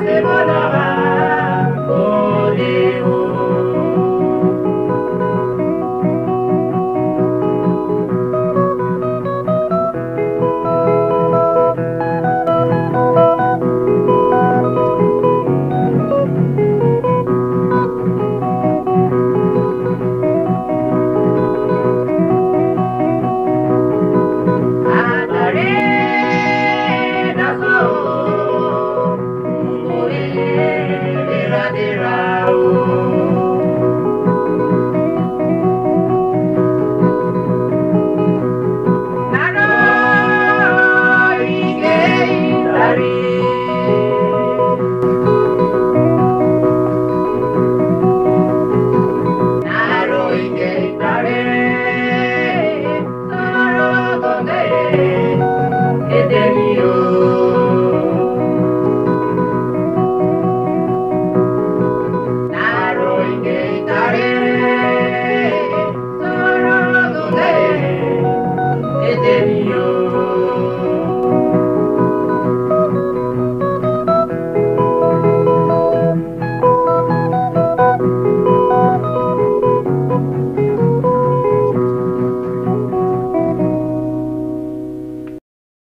semana